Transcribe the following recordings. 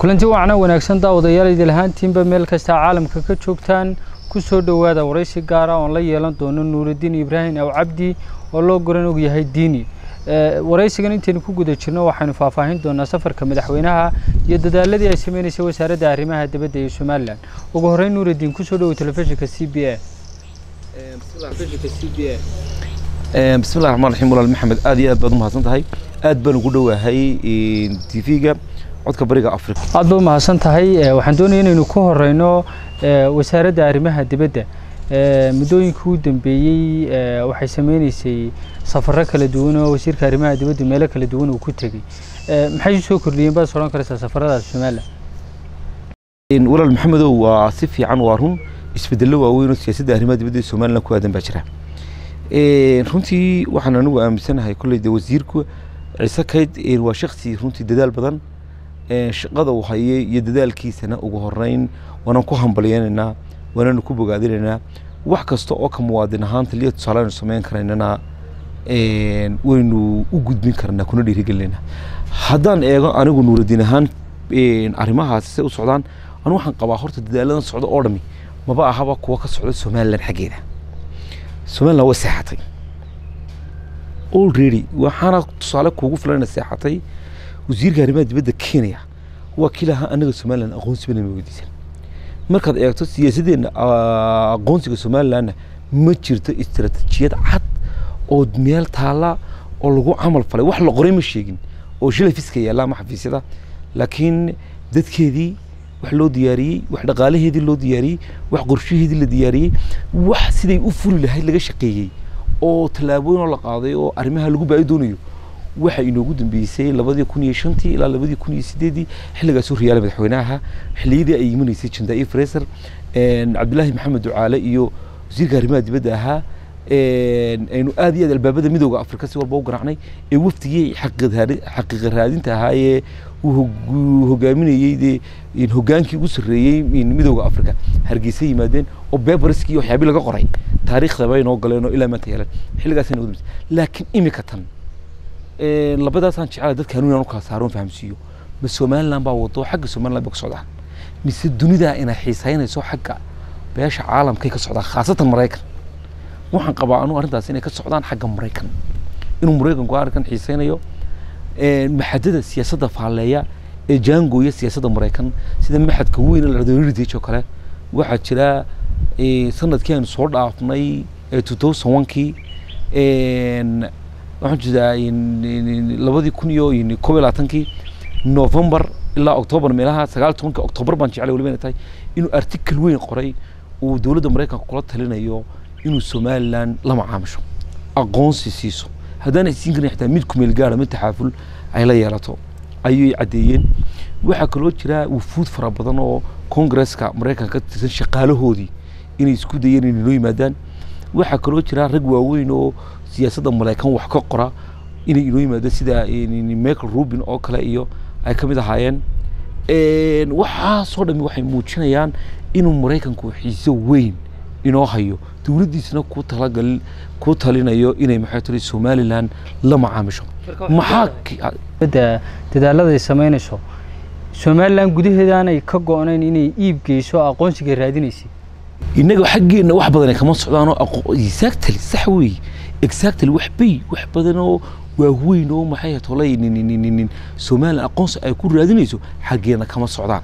kulanti wacna wanaagsan daawadayaal idil ahaantiinba meel kasta caalamka ka joogtaan ku soo dhowaada waraysi gaara oon la yeelan doono nuurudiin ibraahim aw cabdi oo loo goran og yahay diini waraysigan intaynu ku guda jirno waxaynu faahfaahin doonaa safarka madaxweynaha iyo dadaaladii ay sameyneysay wasaaradda arrimaha dibadda ee somalilan ugu horreyn nuurudiin kusoo dhowow telefishinka c b a bismillahi raxmaan raxiim walaal maxamed aad iyo aad baad umahadsan tahay aad baan ugu dhowahay t v-ga codka bariga africa aad baad umahadsan tahay waxaan doonaya inaynu ku horeyno wasaaradda arrimaha dibadda. Muddooyinkii u dambeeyey waxay sameyneysay safaro kala duwan oo wasiirka arrimaha dibadda meelo kala duwan uu ku tegey. Maxay soo kordhiyeen baad odhan karaysaa safaradaas somalilan walaal maxamedow waa si fiican waa run isbedello waaweyn oo siyaasadda arrimaha dibadda ee somalilan ku aadan baa jira. Runtii waxaan anigu aaminsanahay kolley de wasiirku ciise kayd waa shaksi runtii dadaal badan shaqada uu hayay iyo dadaalkiisana ugu horeyn waanaan ku hambalyeynaynaa waanaanu ku bogaadinaynaa wax kasta oo ka muwaadin ahaan taliya tusaaleanu samayn karaynana waynu u gudbin karnaa kuna dhiirigelinaynaa haddaan eego anigu nuuraddiin ahaan arrimahaasi say u socdaan anu waxaan qabaa horta dadaaladan socda oo dhami maba ahaba kuwa ka socda somalilan xaggeeda. Somalilan way seexatay. Already waxaana tusaale kuugu filana seexatay wasiirka arrimaha dibadda kenya waa kii lahaa anaga somalilan aqoonsi bana ma weydiisan. Markaad eegto siyaasaddeena aqoonsiga somalilanna ma jirto istaraatiijiyad cad oo meel taalla oo lagu camal falay. Wax la qoray ma sheegin oo shilay fiska yaalla ama xafiisyada. Laakiin dadkeedii wax loo diyaariyey wax dhaqaalaheedii loo diyaariyey wax qorshaheedii la diyaariyey wax siday u fuli lahayd laga shaqeeyey oo tallaabooyin oo la qaaday oo arrimaha lagu baahi doonayo waxa inoogu dambeysay labadii kun iyo shantii ilaa labadii kun iyo sideedii xilligaasuu riyaala madaxweynaha. Xilliyadii ay imanaysay jandai fraser cabdillaahi maxamed ducaale iyo wasiirka arrimaha dibadda ahaa. Aynu aad iyo aad albaabada midooda afrika si walba u garaacnay. Ee wafdigii xaqiiqa raadinta ahaa ee uu hogaaminayey dee hogaankii ugu sarreeyey midooda afrika. Hargeysa yimaadeen oo bebariskii waxyaabii laga qoray. Taariikhda bay galeen oo ilaa maanta yeelan xilligaas nagu dambeysay laakiin imika tan labadaasaan jecela dadka hanuun inaan u kala saaroon fahamsiiyo ma somaliland baa wado xagga somaliland bay ka socdaan. Mise dunidaa inay xiisaynayso xagga beesha caalamkay ka socdaan khaasatan maraykan. Waxaan qabaa anu arrintaas inay ka socdaan xagga maraykan. Inuu maraykanku arrinkan xiisaynayo maxadada siyaasadda faalleeya ee jaangooya siyaasadda maraykan sida maxadka weyn la dhahdo heritage oo kale. Waxaa jira sannadkii aynu soo dhaafnay two thousand one-kii waxaan jeedaa labadii kun iyo koob iyo labaatankii november ilaa october meelaha sagaal tobanka october baan jeclay waliba inay tahay inuu article weyn qoray uu dowladda maraykanka kula talinayo inuu somaliland la macaamisho aqoonsi siiso. Haddaanay siin karin xitaa mid kumeel gaara mid taxaaful ay la yeelato ayay caddeeyeen waxaa kaloo jira wufuud fara badan oo kongresska maraykanka ka tirsan shaqaalahoodii inay isku dayeen inay noo yimaadaan. Waxaa kaloo jira rag waaweyn oo siyaasadda maraykan wax ka qora inay inoo yimaadaan sida michael rubin oo kale iyo ay ka mid ahaayeen. Waxaasoo dhami waxay muujinayaan inuu maraykanku xiiso weyn inoo hayo dowladdiisna ku talagal ku talinayo inay maxay tiri somaliland la macaamisho. Maxaa dadaalada ay sameynayso. Somaliland gudaheedaanay ka go-nayn inay iib geyso aqoonsiga raadinaysay innaga xaggeenna wax badan kama socdaanoo exactly sax weeye exactly wax bay wax badan oo waaweyn oo maxay tolay somaliland aqoonsi ay ku raadinayso xaggeenna kama socdaan.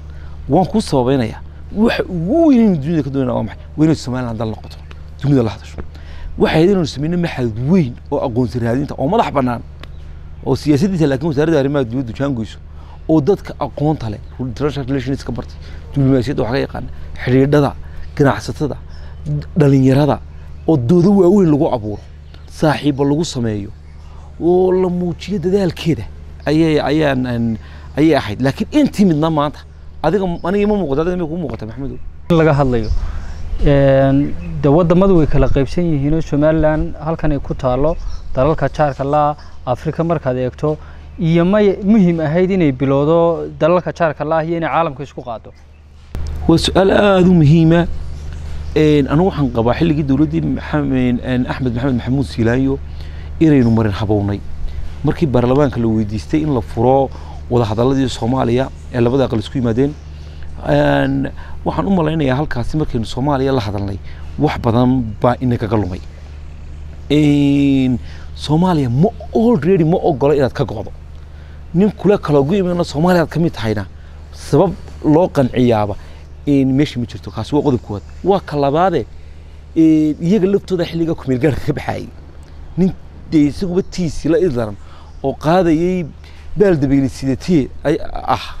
Waan kuu sababeynaya waxa ugu weyn inaynu dunida ka doonayna waa maxay? Waa inay somaliland dal noqoto. Dunida la hadasho. Waxay inaynu sameyno maxad weyn oo aqoonsi raadinta oo madax bannaan oo siyaasaddiisa laakiin wasaaradda arrimaha dibaddu jaangoyso oo dadka aqoonta leh international relations bartay diblomaasiyadda waxaa ka yaqaana xidhiidhada ganacsatada dhalinyarada oo doodo waaweyn lagu abuuro saaxiibo lagu sameeyo oo la muujiyo dadaalkeeda ayay ayaan ayay ahayd laakiin intii midna maanta adiga aniga ima muuqata adiga may kuu muuqata maxamedow laga hadlayo de wadamadu way kala qaybsan yihiinoo somaliland halkan ay ku taalo dalalka jaarka laa afrika markaad eegto iyo may muhiim ahayd inay bilowdo dalalka jaarka laah iyo inay caalamka isku qaado waa su-aal aada u muhiima anigu waxaan qabaa xilligii dowladdii axmed maxamed maxamuud siilaayo inaynu marin habownay markii baarlamaanka la weydiistay in la furo wadahadaladii soomaaliya ee labada aqal isku yimaadeen Een, waxaan u malaynayaa halkaasi markaynu soomaaliya la hadalnay. Wax badan baa inagaga lumay. Soomaaliya ma already ma ogola inaad ka go'do. Nin kule kaloogu imana soomaaliyaad ka mid tahayna. Sabab loo qanciyaaba meesha ma jirto kaasi waa qodob koowaad. Waa ka labaade iyaga laftooda xilliga kumeel gaarka ka baxayay nin dee isaguba tiisi la idlaran oo qaadayay baal dabayli sidatee ah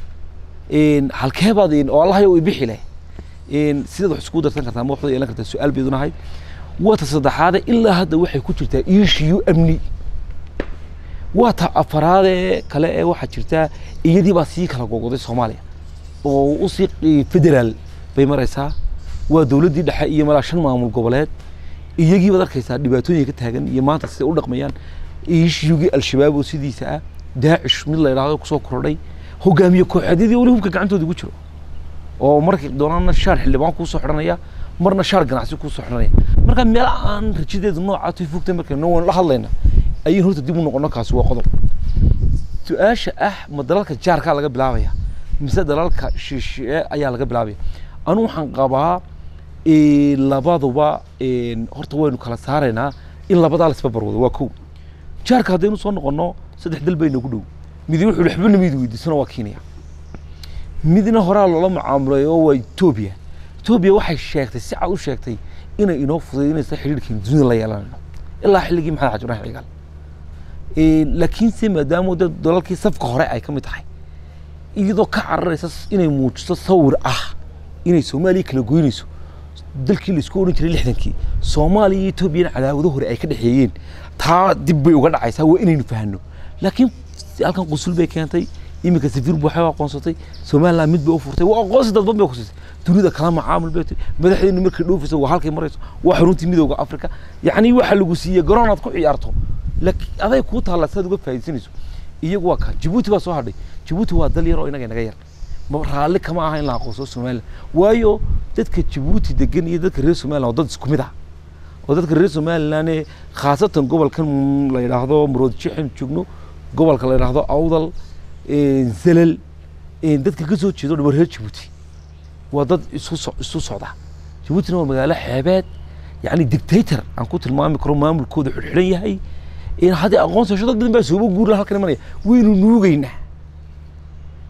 halkeebaad oo allahayo i bixi leh sidaad wax iskugu darsan kartaa ma waxbaad yeelan kartaa su'aal bayd u nahay waa ta saddexaade ilaa hadda waxay ku jirtaa iishiyo amni. Waa ta afaraade kale ee waxaa jirtaa iyadii baa sii kala gogoday soomaaliya oo u sii federaal bay maraysaa waa dowladdii dhexe iyo malaa shan maamul goboleed. Iyagii baad arkaysaa dhibaatooyin ka taagan iyo maanta siday u dhaqmayaan. Iishiyugii al-shabaab oo sidiisa ah daacish mid la yidhaahdo ku soo kordhay hogaamiye kooxeedyadii weli hubka gacantooda ugu jiro. Oo markay doonaana shaar xildhibaan kuusoo xidhanaya marna shaar ganacsi kuusoo xidhanaya. Marka meel aan rajadeedu noocaas ay fogtay markaynu waan la hadlayna ayay horta dib u noqono kaasi waa qodob. Su'aasha ah ma dalalka jaarkaa laga bilaabaya mise dalalka shisheeye ayaa laga bilaabaya anu waxaan qabaa labaduba horta waynu kala saaraynaa in labadaa laisba barwado waa kow. Jaarka haddaynu soo noqono saddex dal bay nagu dhow. Midi wuxuu waxbana mid weydiisana waa kenya. Midna horaa loola mucaamulay oo waa etoobiya etoobiya waxay sheegtay si cad u sheegtay inay inoo fududaynaysa xidhiirkan dunida la yeelanayno ilaa xilligii maxamed xaji ibrahim cigaal. Een, laakiinse maadaama dalalkii safka hore ay ka mid tahay iyadoo ka cararaysa inay muujiso sawir ah inay soomaaliya kala goynayso. Dalkii la isku odhan jiray lixdankii soomaaliya iyo etoobiyana cadaawado hore ay ka dhexeeyeen. Taa dib bay uga dhacaysaa waa inaynu fahanno. Laakiin halkan qusul bay keentay iminka safiir buuxay waa aqoonsatay somaliland mid bay u furtay waa aqoonsi dadban bay ku siisay dunida kala macaamul bay tahay madaxdeenu markay dhoofayso waa halkay marayso waa xaruntii midowga afrika. Yacni waxa lagu siiyey garoon aad ku ciyaarto. Laakiin aday kuu taalla saad uga faa'iidaysanayso iyagu waa ka. Jabuuti baa soo hadhay. Jabuuti waa dal yar oo inaga inaga yar. Raalli kama aha in la aqoonsado somaliland waayo dadka jabuuti degan iyo dadka reer somaliland waa dad isku mid ah. Oo dadka reer somaliland ee khaasatan gobolkan la yidhaahdo murood jixin joogno gobolka la yidhaahdo awdal zelal dadka ka soo jeedo dhama reer jabuuti waa dad isu so isu socda. Jabuutina waa magaalo xeebeed yacni dictator. Aan ku tilmaami karo maamulkooda xidhxidhan yahay in haddii aqoonsi dad badan baa sooba guur laha halkan imanaya waynu nuugaynaa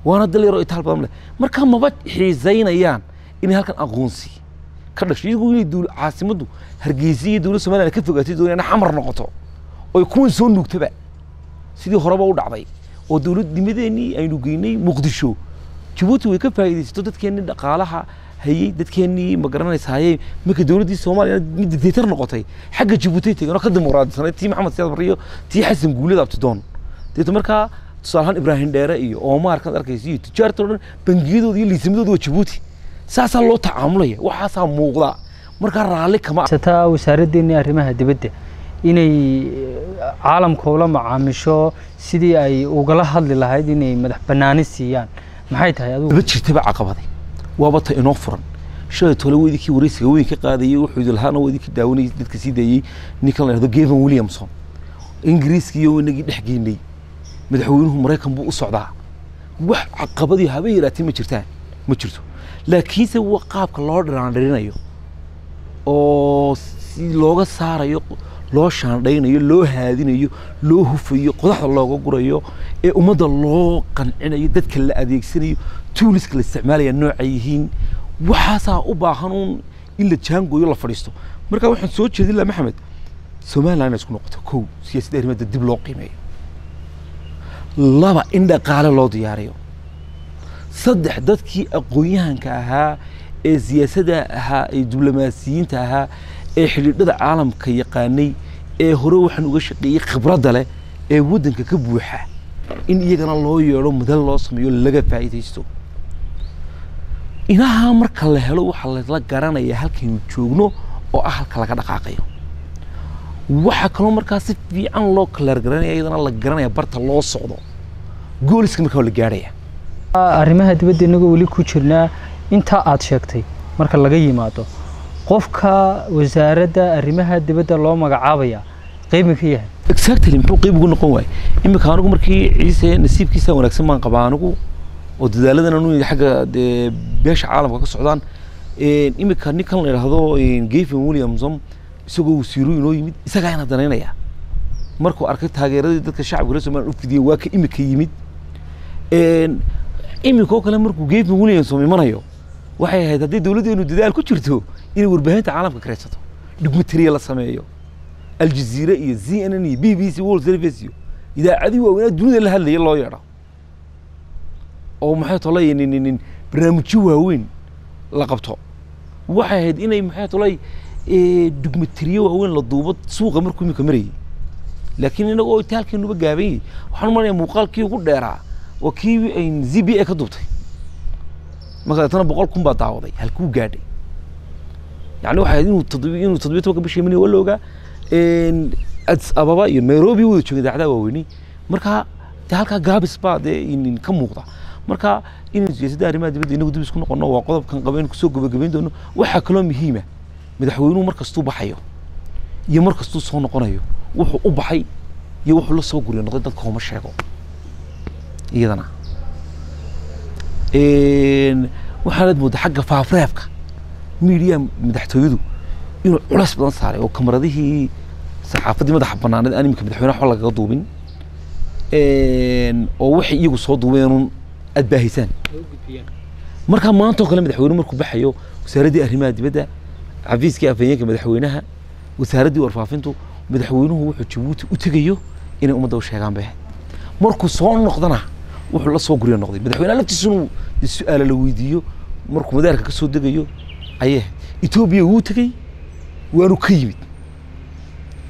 waana dal yaroo itaal badan leh marka maba xiisaynayaan inay halkan aqoonsi ka dhasho iyagu inay dowla caasimaddu hargeysa iyo dowladda somaliland ka fogaatay doonayaan inay xamar noqoto oy kuwan soo nuugtaba sidii horeba u dhacday oo dowladnimadeenii aynu geynay muqdisho jabuuti way ka faa'iidaysato dadkeennii dhaqaalaha hayey dadkeennii ma garanaysa hayey marka dowladdii soomaaliya mid dictator noqotay xagga jabuuti ay oo ka dimuqraadisanay tii maxamed siyaad barre iyo tii xasan guulada abtidoon deeto markaa tusaale ahaan ibraahim dheere iyo oomaar kaad arkaysa iyo tijaarta oo dhan bangiyadooda iyo liisamadooda waa jabuuti saasaa loo tacaamulaya waxaasaa muuqda markaa raalli kama wasaaraddeennii arrimaha dibadda inay eh, caalamka ula macaamisho sidii ay ugala hadli lahayd inay madax bannaani siiyaan maxay tahay adigu ma jirtaba caqabaday waaba ta inoo furan. Shalay tole idinkii waraysiga weyn ka qaadayey wuxuu idin lahaana waa idinkii daawanayay dadka sii daayey ninkan la yidhahdo Gavin Williamson. Ingiriiska iyo inagii dhex geynay madaxweynuhu maraykan buu u socdaa. Wax caqabadii haba yaraatee ma jirtaan ma jirto. Laakiinse qaabka loo dhiraandhirinayo oo si looga saarayo loo shaandhaynayo loo haadinayo loo hufayo qodaxda looga gurayo ee ummadda loo qancinayo dadka la adeegsanayo tuuliska la isticmaalaya noocay yihiin. Waxaasaa u baahan uun in la jaangooyo la fadhiisto. Marka waxaan soo jeedin lahaa maxamed somaliland inay isku noqoto kow siyaasadda arrimaha dib loo qiimeeyo. Laba in dhaqaale loo diyaariyo. Saddex dadkii aqoon-yahanka ahaa ee siyaasadda ahaa ee diblomaasiyiinta ahaa ee xidhiidhada caalamka yaqaanay ee hore waxaan uga shaqeeyey khibradda leh ee waddanka ka buuxa. In iyagana loo yeedho madal loo sameeyo laga faa'iidaysto. Inaha marka la helo waxaa lasla garanaya halkaynu joogno oo ah halka laga dhaqaaqayo. Waxaa kaloo markaa si fiican loo kaleer garanaya iyadana la garanaya barta loo socdo. Gooliska markaa la gaadhaya. Arrimaha dibadda inagoo weli ku jirnaa intaa aad sheegtay marka laga yimaado qofka wasaaradda arrimaha dibadda loo magacaabaya qeybi ka yahay. Exactly muxuu qeyb ugu noqon waayey. Iminka anigu markii ciise nasiibkiisa wanaagsan baan qabaa anigu oo dadaaladan anu xagga dee beesha caalamka ka socdaan imika ninkan la idhaahdo gefen williamson isagoo wasiiro inoo yimid isagaa danaynaya markuu arkay taageeradii dadka shacabka reer somaliland u fidiyey waa ka imika yimid. Imika oo kale markuu gefen williamson imanayo waxay ahayd haddii dowladdeenu dadaal ku jirto inay warbaahinta caalamka karaysato dhugmateriya la sameeyo. Aljaziira iyo z n n iyo b b c world service iyo idaacadii waaweynaa dunida la hadlaya loo yeedho. Oo maxay tolay nin barnaamijyo waaweyn la qabto. Waxay ahayd inay maxay tolay dhugmateriyo waaweyn la duubo suuqa markuu imika marayay. Laakiin inagoo itaalkeenuba gaabanyay waxaan umalaya muuqaalkii ugu dheeraa waa kii z b a ka duubtay marka deetana boqol kun baa daawaday halkuu gaadhay. Yani waxay ahayd inuu toddobi inuu toddobiyo tobanka bishii mani waa la ogaa addis ababa iyo nairobi wada joogay idaacadaha waaweynay marka de halkaa gaabis baa dee ka muuqda. Marka inaynu siyaasadda arrimaha dibadda inagu dib isku noqono waa qodobkan qaba in ku soo gabagabayn doono waxaa kaloo muhiima. Madaxweynuhu mar kastuu baxayo iyo mar soo noqonayo wuxuu u baxay iyo wuxuu la soo guriyo noqday dadka hooma sheego. Iyadana waxaanad moodaa xagga faafreefka. Miidiyaha madaxtooyadu inuu culays badan saaray oo kamaradihii saxaafaddii madaxa banaaneed aan imika madaxweyne waxba lagaga duubin. Oo waxay iyagu soo duubeenun aad baahaysaan markaa maanta oo kale madaxweyne markuu baxayo wasaaraddii arrimaha dibadda xafiiskii afhayeenka madaxweynaha wasaaraddii warfaafintu madaxweynuhu wuxuu jabuuti u tegayo inay ummadda u sheegaan bay markuu soo noqdana wuxuu la soo guryo noqday. Madaxweynaha laftiisa inuu su'aala la weydiiyo markuu madaarka ka soo degayo ayay ahayd. Etoobiya wuu tegey waanu ka yimid.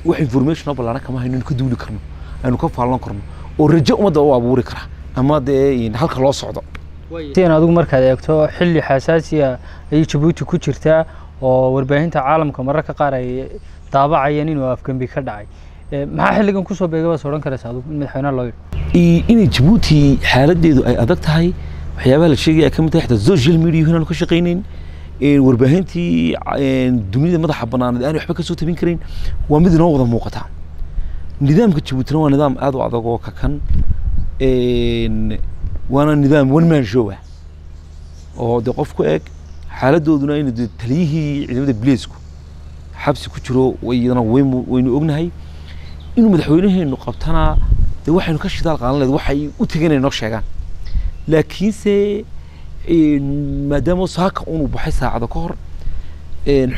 Wax information oo ballaana kama hayno inu ka duuli karno aynu ka faallan karno oo rajo ummadda u abuuri kara ama dee halka loo socdo. In adigu markaad eegto xilli xasaasiya ayay jabuuti ku jirtaa oo warbaahinta caalamka mararka qaar ay daabacayeen inuu afgembi ka dhacay maxaa xilligan ku soo beegay odhan karaysa adigu in madaxweynaha loo yidhi. Inay jabuuti xaaladeedu ay adag tahay. Waxyaabaha la sheegaya ka mid tahay xataa social media inaanu ka shaqaynayn warbaahintii dunida madaxa banaaneed aan waxba ka tabin karayn waa mid inoo wada muuqata. Nidaamka jabuutina waa nidaam aad u adag oo kakan. Waana nidaam one man show ah. Oo dee qof ku eg xaaladooduna inu de taliyihii ciidamada biliisku xabsi ku jiro iyadana waynu ognahay inuu madaxweynaheenu qabtana dee waxaynu ka shidaal qaadan leed waxay u tegeen inay noo sheegaan. Laakiinse maadaama saaka unu baxay saacada ka hor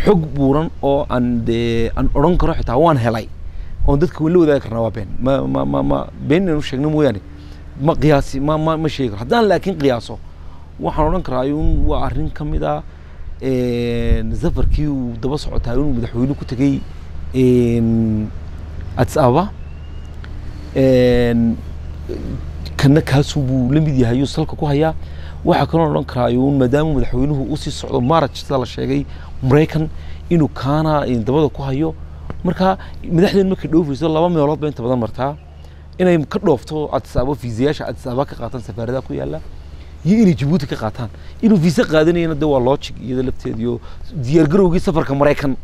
xog buuran oo aan dee aan odhan karo xitaa waan helay. Oon dadka la wadaagi karnaa waa been. Ma ma ma ma been inaynu sheegno mooyaane. Ma qiyaasi ma ma ma sheegi karo. Haddaan laakiin qiyaaso waxaan odhan karaa un waa arrin ka mid ah safarkii uu daba socotaa inuu madaxweyne ku tegey addis ababa kana kaasuu buu la mid yahay salka ku hayaa. Waxaa kaloo odhan karaa un maadaama madaxweynuhu u sii socdo maraj sida la sheegay maraykan inuu kaana dabada ku hayo. Marka madaxdeen markay dhoofayso laba meelood ba inta badan martaa. Inay ka dhoofto addis ababa fiisayaasha addis ababa ka qaataan safaaradaha ku yaalla iyo inay jabuuti ka qaataan. Inuu fiisa qaadanayana de waa logic iyada lafteed iyo diyaargarowgii safarka maraykan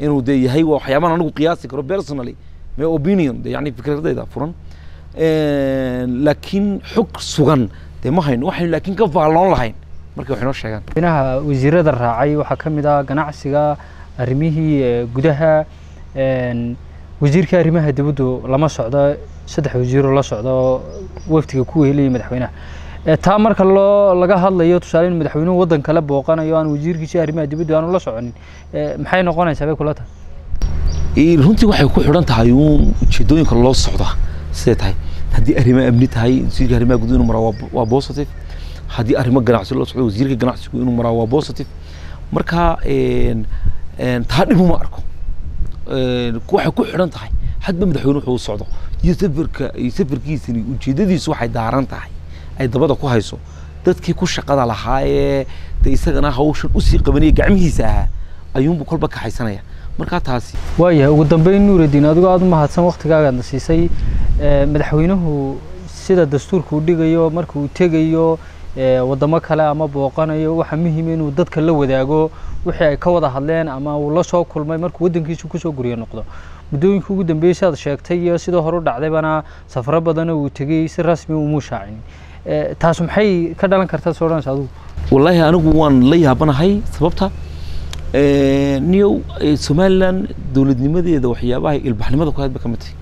inuu de yahay waa waxyaabahan anigu qiyaasi karo personally opinion yani fikradayda furan laakiin xog sugan dee ma hayno waxaynu laakiin ka faalloon lahayn markay wax inoo sheegaan madaxweynaha wasiirada raacay waxaa ka mid ah ganacsiga arrimihii gudaha wasiirka arrimaha dibaddu lama socdo saddex wasiiroo la socdo waftiga ku wehelaya madaxweynaha taa marka loo laga hadlayo tusaale in madaxweynuhu waddan kale booqanayo aan wasiirkiisa arrimaha dibaddu aanu la soconin maxay noqonaysaa bay kula tahay runtii waxay ku xidhan tahay uun ujeedooyinka loo socda. Siday tahay haddii arrimo amni tahay wasiirka arrimaha guud inuu maraa waa positive. Haddii arrimo ganacsi loo socdo wasiirka ganacsigu inuu maraa waa positive. Marka taa dhib arko. Waxay ku xidhan tahay. Hadba madaxweyne wuxuu socdo. Iyo safarka iyo safarkiisani ujeedadiisu waxay daaran tahay. Ay dabada ku hayso. Dadkii ku shaqada lahaa ee de isagana hawshan u sii qabanaya gacmihiisa ahaa ayuunbu kolba kaxaysanaya markaa taasi waayahay ugu dambeyn nuuraddiin adigoo aada u mahadsan waktigaagaadna siisay madaxweynuhu sida dastuurka u dhigayo marka uu tegayo waddamo kale ama booqanayo waxaa muhiima inuu dadka la wadaago wixii ay ka wada hadleen ama uu la soo kulmay markuu waddankiisu kusoo guriyo noqdo muddooyinkii ugu dambeeyey sidaad sheegtay iyo sidoo hore u dhacdaybana safaro badana uu tegey si rasmi umuu shaacin taas maxay ka dhalan kartaa soo dhanaysa adigu wallaahi anigu waan la yaabanahay sababta niyow somalilan dowladnimadeeda waxyaabaha ilbaxnimada ku hayd ba ka mid tahay.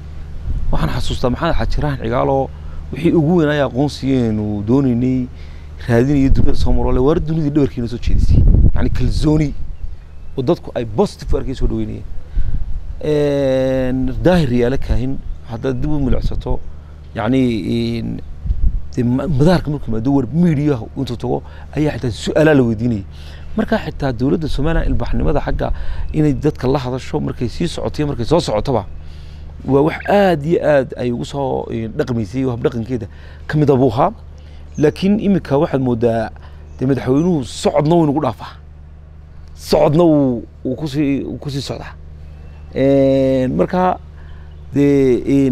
Waxaan xasuustaa maxamed xajiraan cigaaloo wixii ugu weynaya aqoonsigeenu doonaynay raadinayo dunida soo marole waar dunidii dhabarkiina soo jeedisay? Yani kalsooni oo dadku ay positive arkay soo dhaweynayeen daahir yaalla kaahin haddaad dib u milicsato yani madaarka markuu maado war miidiyaha intuu tago ayaa xitaa su'aalaa la weydiinayay markaa xitaa dowladda somalilan ilbaxnimada xagga inay dadka la hadasho markay sii socoto markay soo socotaba waa wax aad iyo aad ay ugu soo dhaqmaysay oo habdhaqankeeda ka abuu ahaa laakiin iminka waxaad moodaa dee madaxweynuhu socodna wuu nagu dhaafaa. Socodna wuu uu ku sii ku sii socdaa. Marka dee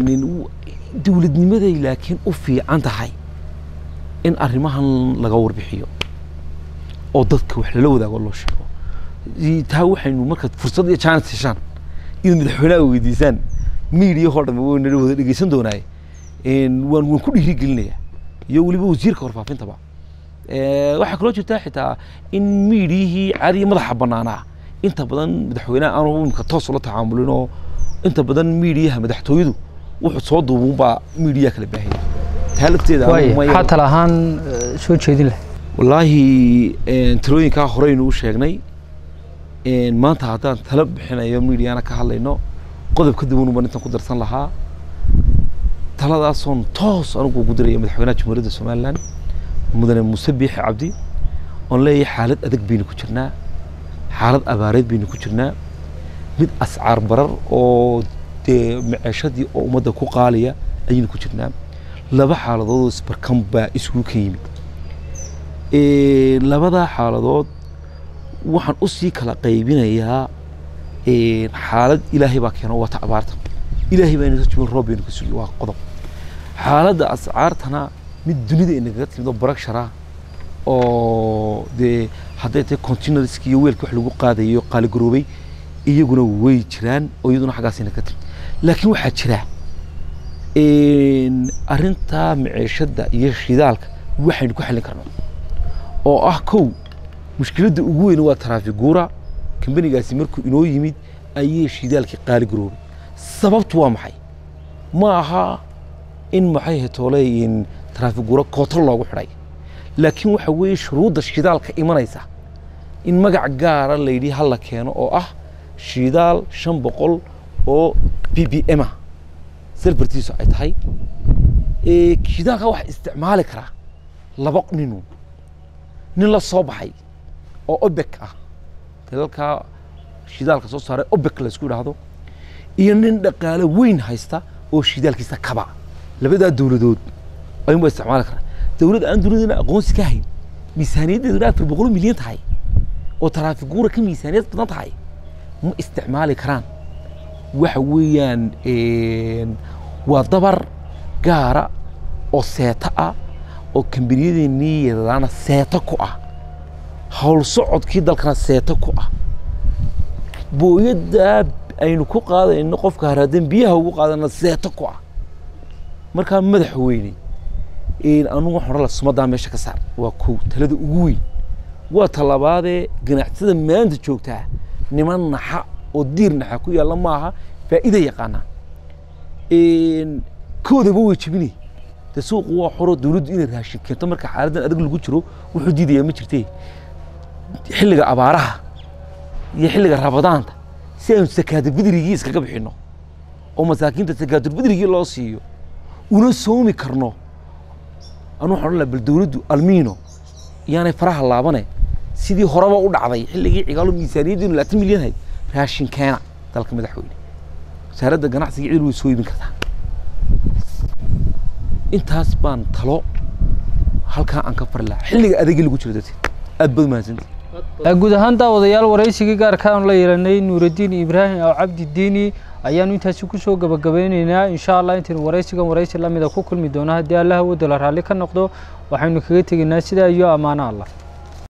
dowladnimaday laakiin u fiican tahay in arrimahan laga warbixiyo oo dadka wax lala wadaago loo sheego. Taa waxaynu markaad fursad iyo chance heshaan inaad madaxweynaha weydiisaan miidiya oo dhan wayna wada dhegeysan doonaaye. Waan waan ku dhiirigelinayaa. Iyo weliba wasiirka warfaafintaba waxaa kaloo jirtaa xitaa in miidiyihii caadiya madaxa banaanaa. Inta badan madaxweynaha aanu imika toos ula tacaamulin oo inta badan miidiyaha madaxtooyadu wuxuu soo duubun baa miidiyaha kala baahaya taa lafteeda maxaa tala ahaan soo jeedin leh wallaahi talooyinkaa horeynu u sheegnay. Maanta haddaan tala bixinayo miidiyana ka hadlayno qodob ka duwan baan intaan ku darsan lahaa. Taladaasoon toos anigu ugu diraya madaxweynaha jamhuuriyadda somalilan mudane muuse biixi cabdi oon leeyahay xaalad adag baynu ku jirnaa xaalad abaareed baynu ku jirnaa. Mid ascaar barar oo dee maceeshadii oo ummadda ku qaaliya ayaynu ku jirnaa. Laba xaaladood oo isbarkan baa isugu ka yimid labadaa xaaladood waxaan u sii kala qaybinayaa xaalad ilaahay baa keeno wata abaarta. Ilaahay baa inaga jibin roob baynu ka sugi waa qodob. Xaaladda ascaartana mid dunida inagaga timid oo barakshara oo dee hadday tahay continuarski iyo weelka wax lagu qaadayo qaaligaroobay iyaguna way jiraan oo iyaduna xaggaas inaga timid. Laakiin waxaa jira arrintaa maceeshadda iyo shidaalka waxaynu ku xallin karnaa oo ah kow mushkiladda ugu weyn waa taraafiguura kambanigaasi markuu inoo yimid ayay shidaalkii qaali garoobay. Sababtu waa maxay? Ma aha in maxay hetooley taraafiguura kooto loogu xidhay. Laakiin waxa weeye shuruudda shidaalka imanaysa. In magac gaara layidhi hala keeno oo ah shidaal shan boqol oo b b m ah. Selbartiisu ay tahay shidaalka waxa isticmaali karaa laba ninu nin la soo baxay oo obek ah. Dalalkaa shidaalka soo saaray obek laysku idhaahdo iyo nin dhaqaale weyn haysta oo shidaalkiisa kaba. Labadaa dowladood ayuunbaa isticmaali karaa. Dowlad aan dunidana aqoonsi ka hayn miisaaniyaddeeduna afar boqol milyan tahay oo taraafiguura ka miisaaniyad badan tahay ma isticmaali karaan. Waxa weeyaan waa dabar gaara oo seeta ah oo kambaniyadeenii yadadaana seeta ku ah hawl socodkii dalkana seeta ku ah. Booyaddaa aynu ku qaadayno qofka haraadan biyaha ugu qaadana seeta ku ah. Markaa madaxweyne anugu waxaan odhan sumadaa meesha ka saar. Waa kow talada ugu weyn. Waa talabaadee ganacsada maanta joogtaa niman naxa oo diir naxa ku yaalla maaha faa'iida yaqaanaa. Koodaba way jebinay de suuqu waa xoro dowladdu inay raashin keento. Marka xaaladdan adag lagu jiro wuxuu diidayaa ma jirtee? Xilliga abaaraha iyo xilliga rabadaanta si aynu sakaada bidrigii iskaga bixinno oo masaakiinta sakaatul bidrigii loo siiyo una soomi karno. Anu waxaan odhan laha bal dowladdu almiino iyaanay faraha laabane sidii horeba u dhacday xilligii cigaalo miisaaniyaddiinu labaatan milyan hayd raashin keena dalka madaxweyne. Wasaaradda ganacsiga cid way soo iibin kartaa intaas baan talo. Halkaa aan ka fari lahaa xilliga adagii lagu jiro dadka. Aad baad mahadsantahay guud ahaan daawadayaal waraysigii gaarka aan la yeelanay nuuraddiin ibraahim oo cabdi diini ayaanu intaasi ku soo gabagabeyneynaa insha allah intaynu waraysigan waraysi lamida ku kulmi doono haddii allaha wadala raalli ka noqdo waxaynu kaga tegaynaa sidaa iyo ammaano allah